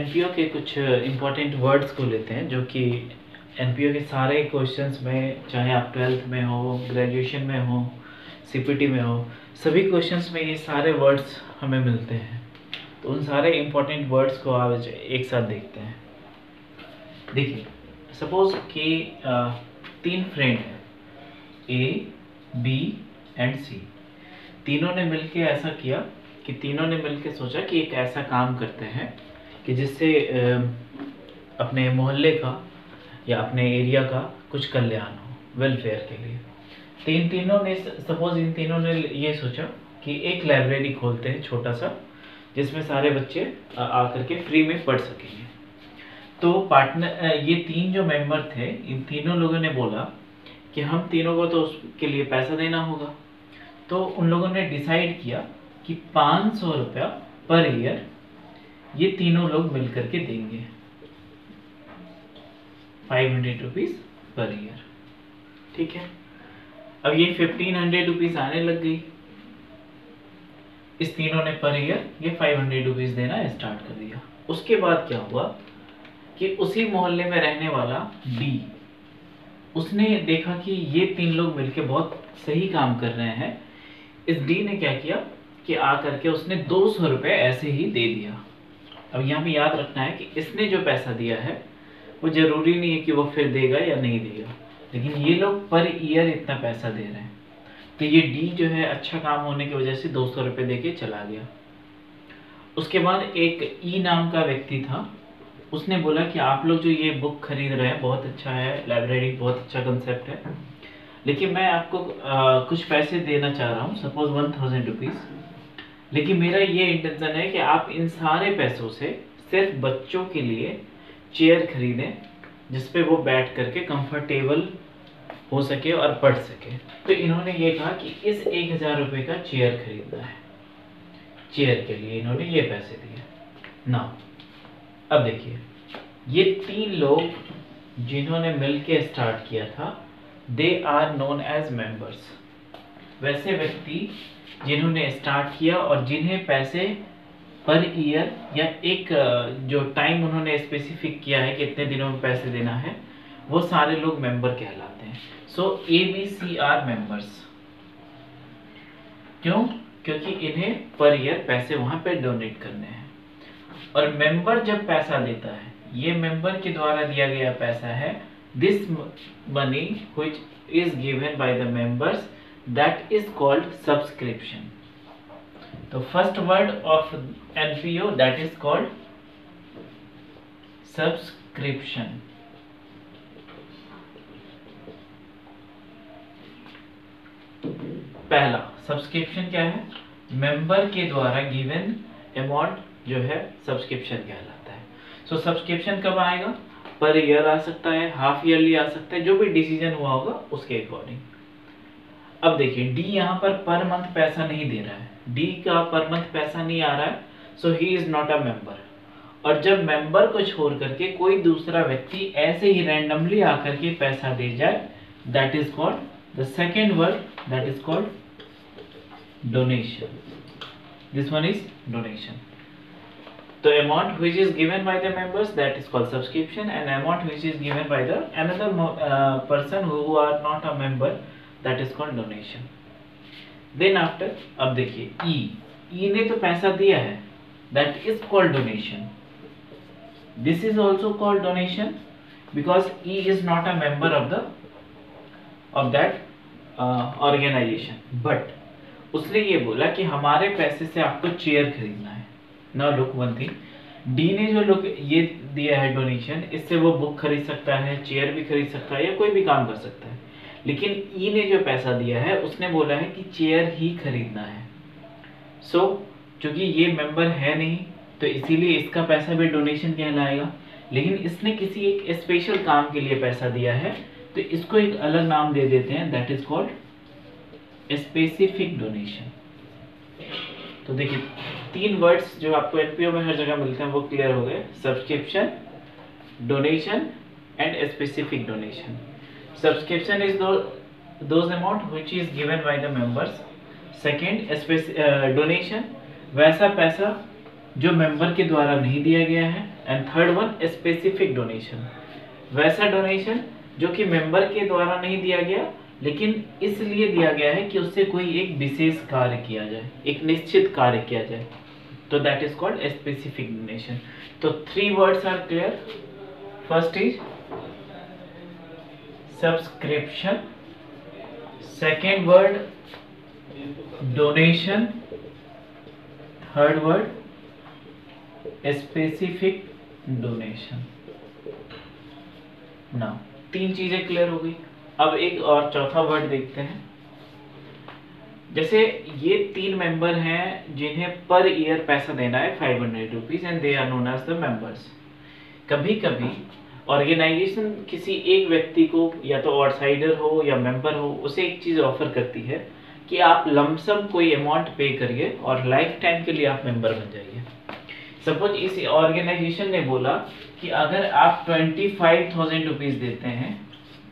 NPO के कुछ important words को लेते हैं, जो कि एनपीओ के सारे क्वेश्चंस में, चाहे आप ट्वेल्थ में हो ग्रेजुएशन में हो सीपीटी में हो, सभी क्वेश्चंस में ये सारे वर्ड्स हमें मिलते हैं। तो उन सारे इम्पोर्टेंट वर्ड्स को आप एक साथ देखते हैं। देखिए सपोज़ कि तीन फ्रेंड हैं ए बी एंड सी तीनों ने मिलके ऐसा किया कि तीनों ने मिलके सोचा कि एक ऐसा काम करते हैं। कि जिससे अपने मोहल्ले का या अपने एरिया का कुछ कल्याण हो वेलफेयर के लिए। तीन तीनों ने सपोज़ इन तीनों ने ये सोचा कि एक लाइब्रेरी खोलते हैं छोटा सा जिसमें सारे बच्चे आकर के फ्री में पढ़ सकेंगे। तो पार्टनर ये तीन जो मेंबर थे, इन तीनों लोगों ने बोला कि हम तीनों को तो उसके लिए पैसा देना होगा। तो उन लोगों ने डिसाइड किया कि पाँच सौ रुपया पर ईयर ये तीनों लोग मिलकर के देंगे। Five hundred rupees per year ठीक है? अब ये फिफ्टीन हंड्रेड रुपीज़ आने लग गई। इस तीनों ने पर ईयर ये फाइव हंड्रेड रुपीज़ देना स्टार्ट कर दिया। उसके बाद क्या हुआ कि उसी मोहल्ले में रहने वाला डी उसने देखा कि ये तीन लोग मिलके बहुत सही काम कर रहे हैं। इस डी ने क्या किया कि आ करके उसने दो सौ रुपये ऐसे ही दे दिया। अब यहाँ पे याद रखना है कि इसने जो पैसा दिया है वो ज़रूरी नहीं है कि वो फिर देगा या नहीं देगा। लेकिन ये लोग पर ईयर इतना पैसा दे रहे हैं। तो ये डी जो है अच्छा काम होने की वजह से दो सौ रुपये दे के चला गया। उसके बाद एक ई नाम का व्यक्ति था। उसने बोला कि आप लोग जो ये बुक खरीद रहे हैं बहुत अच्छा है लाइब्रेरी बहुत अच्छा कंसेप्ट है। लेकिन मैं आपको आ, कुछ पैसे देना चाह रहा हूँ। Suppose one thousand rupees. लेकिन मेरा ये इंटेंशन है कि आप इन सारे पैसों से सिर्फ़ बच्चों के लिए चेयर खरीदें जिसपे वो बैठ करके कंफर्टेबल हो सके और पढ़ सके। तो इन्होंने ये कहा कि इस एक हज़ार रुपये का चेयर खरीदना है। चेयर के लिए इन्होंने ये पैसे दिए। ना अब देखिए, ये तीन लोग जिन्होंने मिलके स्टार्ट किया था they are known as members वैसे व्यक्ति जिन्होंने स्टार्ट किया और जिन्हें पैसे पर ईयर या एक जो टाइम उन्होंने स्पेसिफिक किया है कि इतने दिनों में पैसे देना है, वो सारे लोग मेंबर कहलाते हैं। So A B C are members क्यों? क्योंकि इन्हें पर ईयर पैसे वहाँ पे डोनेट करने हैं। और मेंबर जब पैसा देता है, ये मेंबर के द्वारा दिया गया पैसा है this money which is given by the members that is called subscription. तो first word of NPO that is called subscription पहला सब्सक्रिप्शन क्या है? मेंबर के द्वारा गिवन अमाउंट जो है सब्सक्रिप्शन कहलाता है। सो so, सब्सक्रिप्शन कब आएगा? पर ईयर आ सकता है हाफ़ ईयरली आ सकता है जो भी डिसीज़न हुआ होगा उसके अकॉर्डिंग अब देखिए डी यहाँ पर पर मंथ पैसा नहीं दे रहा है। डी का पर मंथ पैसा नहीं आ रहा है so he is not a member और जब मेंबर को छोड़ करके कोई दूसरा व्यक्ति ऐसे ही रैंडमली आकर के पैसा दे जाए that is called the second word that is called donation this one is donation तो amount which is given by the members that is called subscription and amount which is given by the person who are not a member that is called donation then after अब देखिए E E ने तो पैसा दिया है. That is called donation this is also called donation because E is not a member of the of that organisation but उसने ये बोला कि हमारे पैसे से आपको चेयर खरीदना है. ना लुक वन थिंग डी ने जो लुक ये दिया है डोनेशन इससे वो बुक खरीद सकता है चेयर भी खरीद सकता है या कोई भी काम कर सकता है. लेकिन ई ने जो पैसा दिया है उसने बोला है कि चेयर ही खरीदना है। सो so, चूँकि ये मेंबर है नहीं तो इसीलिए इसका पैसा भी डोनेशन कहलाएगा। लेकिन इसने किसी एक स्पेशल काम के लिए पैसा दिया है तो इसको एक अलग नाम दे देते हैं that is called specific donation तो देखिए तीन वर्ड्स जो आपको एनपीओ में हर जगह मिलते हैं वो क्लियर हो गए। Subscription donation and specific donation subscription is those amount which is given by the members. Second donation वैसा पैसा जो मेंबर के द्वारा नहीं दिया गया है. And third one specific donation वैसा डोनेशन जो कि मेंबर के द्वारा नहीं दिया गया, लेकिन इसलिए दिया गया है कि उससे कोई एक विशेष कार्य किया जाए, एक निश्चित कार्य किया जाए. तो that is called specific donation तो three words are clear first is subscription second word donation third word specific donation ना तीन चीज़ें क्लियर हो गई। अब एक और चौथा वर्ड देखते हैं। जैसे ये तीन मेंबर हैं जिन्हें पर ईयर पैसा देना है five hundred rupees and they are known as the members कभी कभी ऑर्गेनाइजेशन किसी एक व्यक्ति को या तो आउटसाइडर हो या मेंबर हो, उसे एक चीज़ ऑफ़र करती है कि आप लमसम कोई अमाउंट पे करिए और लाइफ टाइम के लिए आप मेंबर बन जाइए। सपोज़ इस ऑर्गेनाइजेशन ने बोला कि अगर आप ट्वेंटी फाइव थाउज़ेंड रुपीज़ देते हैं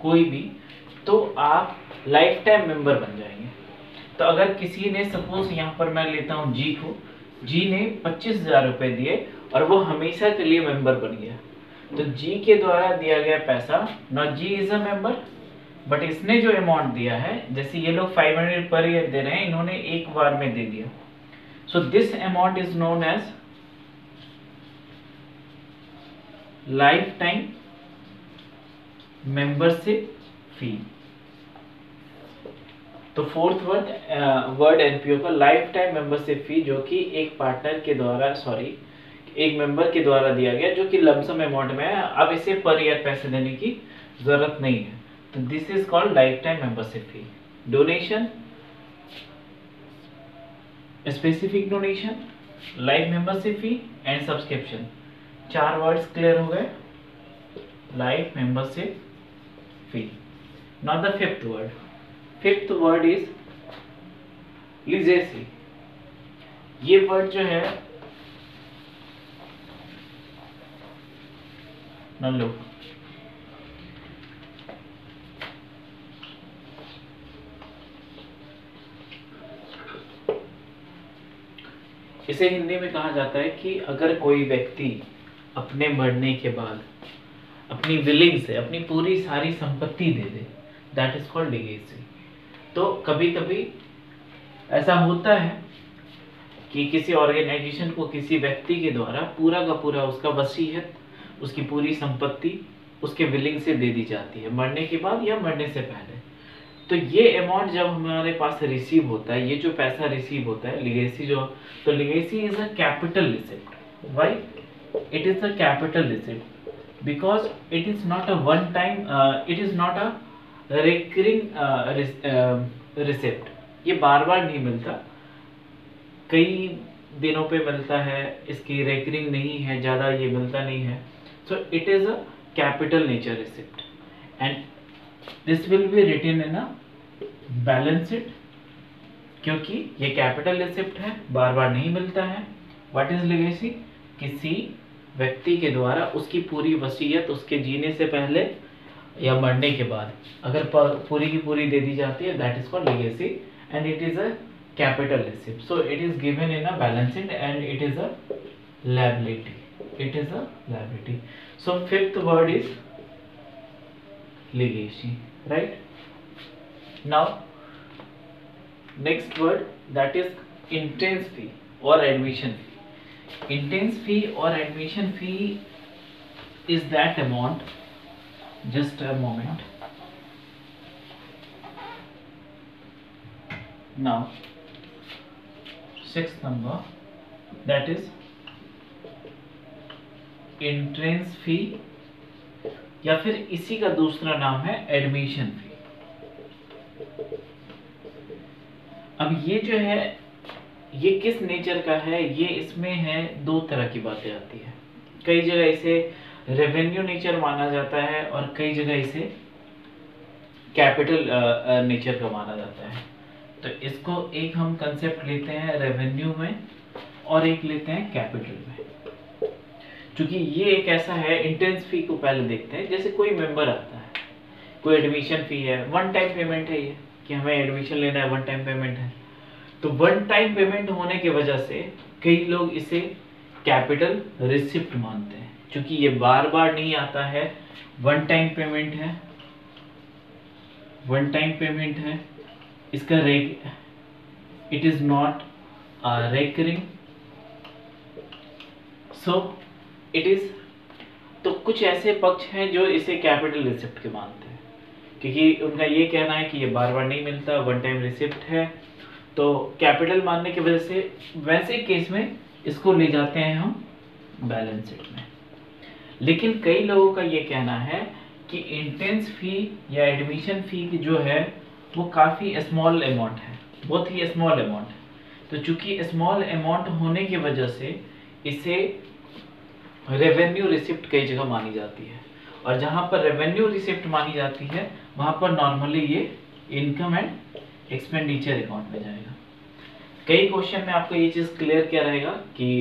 कोई भी तो आप लाइफ टाइम मेंबर बन जाएँगे तो अगर किसी ने सपोज़ यहाँ पर मैं लेता हूँ जी को जी ने पच्चीस हज़ार रुपए दिए और वो हमेशा के लिए मेंबर बन गया। तो जी के द्वारा दिया गया पैसा not G is a member but इसने जो अमाउंट दिया है, जैसे ये लोग 500 पर ईयर दे रहे हैं, इन्होंने एक बार में दे दिया। So this amount is known as lifetime membership fee तो फोर्थ वर्ड वर्ड एनपीओ का लाइफ टाइम मेंबरशिप फ़ी जो कि एक पार्टनर के द्वारा सॉरी एक मेंबर के द्वारा दिया गया, जो कि लमसम अमाउंट में है। अब इसे पर ईयर पैसे देने की ज़रूरत नहीं है। तो this is called life time membership fee donation specific donation life membership fee and subscription चार वर्ड्स क्लियर हो गए। Life membership fee not the fifth word fifth word is legacy ये वर्ड जो है न लो इसे हिंदी में कहा जाता है कि अगर कोई व्यक्ति अपने मरने के बाद अपनी विलिंग से, अपनी पूरी सारी संपत्ति दे दे दैट इज़ कॉल्ड लिगेसी तो कभी कभी ऐसा होता है कि किसी ऑर्गेनाइजेशन को किसी व्यक्ति के द्वारा पूरा का पूरा उसका वसीयत उसकी पूरी संपत्ति उसके विलिंग से दे दी जाती है। मरने के बाद या मरने से पहले। तो ये अमाउंट जब हमारे पास रिसीव होता है, ये जो पैसा रिसीव होता है लिगेसी जो तो legacy is a capital receipt why it is a capital receipt because it is not a one time it is not a recurring receipt ये बार बार नहीं मिलता। कई दिनों पे मिलता है, इसकी रेकरिंग नहीं है, ज़्यादा ये मिलता नहीं है। So it is a capital nature receipt and this will be written in a balance sheet क्योंकि ये कैपिटल रिसिप्ट है बार बार नहीं मिलता है। व्हाट इज़ लिगेसी किसी व्यक्ति के द्वारा उसकी पूरी वसीयत उसके जीने से पहले या मरने के बाद। अगर पूरी की पूरी दे दी जाती है that is called legacy and it is a capital receipt so it is given in a balance sheet and it is a liability. It is a liability. So fifth word is legacy right? Now next word that is entrance fee or admission fee. Entrance fee or admission fee is that amount just a moment. Now sixth number that is entrance fee या फिर इसी का दूसरा नाम है admission फ़ी अब ये जो है, ये किस नेचर का है? ये इसमें है, दो तरह की बातें आती है। कई जगह इसे रेवेन्यू नेचर माना जाता है और कई जगह इसे कैपिटल नेचर का माना जाता है। तो इसको एक हम कंसेप्ट लेते हैं रेवेन्यू में और एक लेते हैं कैपिटल में। क्योंकि ये एक ऐसा है इंटेंस फ़ी को पहले देखते हैं, जैसे कोई मेंबर आता है, कोई एडमिशन फ़ी है वन टाइम पेमेंट है ये, कि हमें एडमिशन लेना है वन टाइम पेमेंट है। तो वन टाइम पेमेंट होने की वजह से कई लोग इसे कैपिटल रिसिप्ट मानते हैं, क्योंकि ये बार बार नहीं आता है वन टाइम पेमेंट है वन टाइम पेमेंट है, इसका rec it is not recurring so it is तो कुछ ऐसे पक्ष हैं जो इसे कैपिटल रिसिप्ट के मानते हैं। क्योंकि उनका ये कहना है कि ये बार बार नहीं मिलता वन टाइम रिसिप्ट है। तो कैपिटल मानने की वजह से वैसे केस में इसको ले जाते हैं हम बैलेंस शीट में। लेकिन कई लोगों का ये कहना है कि इंटेंस फ़ी या एडमिशन फ़ी जो है, वो काफ़ी स्मॉल अमाउंट है। बहुत ही स्मॉल अमाउंट है। तो चूँकि स्मॉल अमाउंट होने की वजह से इसे रेवेन्यू रिसिप्ट कई जगह मानी जाती है। और जहाँ पर रेवेन्यू रिसिप्ट मानी जाती है, वहाँ पर नॉर्मली ये इनकम एंड एक्सपेंडिचर अकाउंट में जाएगा। कई क्वेश्चन में आपको ये चीज़ क्लियर क्या रहेगा कि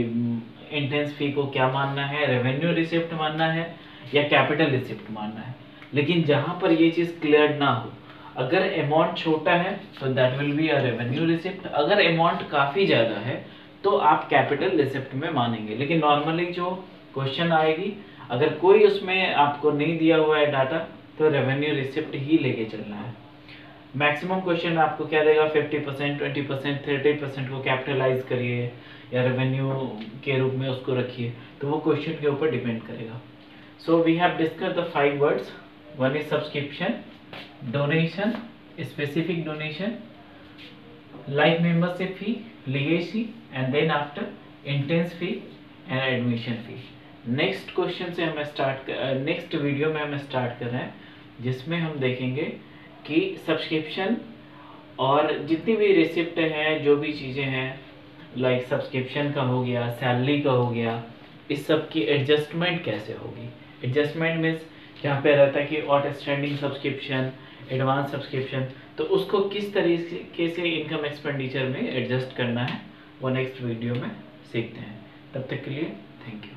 इंटेंस फ़ी को क्या मानना है रेवेन्यू रिसिप्ट मानना है या कैपिटल रिसिप्ट मानना है। लेकिन जहाँ पर ये चीज़ क्लियर ना हो, अगर अमाउंट छोटा है तो that will be a revenue receipt अगर अमाउंट काफ़ी ज़्यादा है तो आप कैपिटल रिसिप्ट में मानेंगे। लेकिन नॉर्मली जो क्वेश्चन आएगी। अगर कोई उसमें आपको नहीं दिया हुआ है डाटा तो रेवेन्यू रिसिप्ट ही लेके चलना है। मैक्सिमम क्वेश्चन आपको क्या देगा? 50 percent twenty percent thirty percent को कैपिटलाइज करिए या रेवेन्यू के रूप में उसको रखिए तो वो क्वेश्चन के ऊपर डिपेंड करेगा। So we have discuss the five words one is subscription donation specific donation life membership fee legacy and then after entrance fee and admission fee next question से हमें स्टार्ट नेक्स्ट वीडियो में हमें start कर रहे हैं, जिसमें हम देखेंगे कि सब्सक्रिप्शन और जितनी भी रिसिप्ट हैं, जो भी चीज़ें हैं लाइक सब्सक्रिप्शन का हो गया सैलरी का हो गया, इस सब की एडजस्टमेंट कैसे होगी? एडजस्टमेंट मीन्स जहाँ पे रहता है कि आउटस्टैंडिंग सब्सक्रिप्शन एडवांस सब्सक्रिप्शन तो उसको किस तरीके से इनकम एक्सपेंडिचर में एडजस्ट करना है, वो नेक्स्ट वीडियो में सीखते हैं। तब तक के लिए थैंक यू